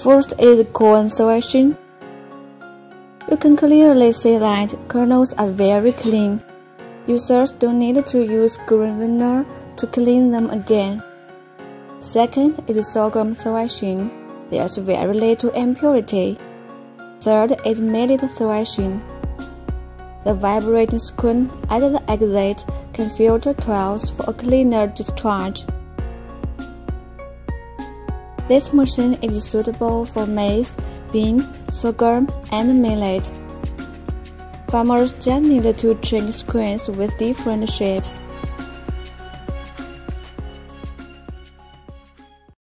First is threshing. You can clearly see that kernels are very clean. Users don't need to use green to clean them again. Second is sorghum threshing. There's very little impurity. Third is millet threshing. The vibrating screen at the exit can filter tiles for a cleaner discharge. This machine is suitable for maize, bean, sorghum, and millet. Farmers just need to change screens with different shapes.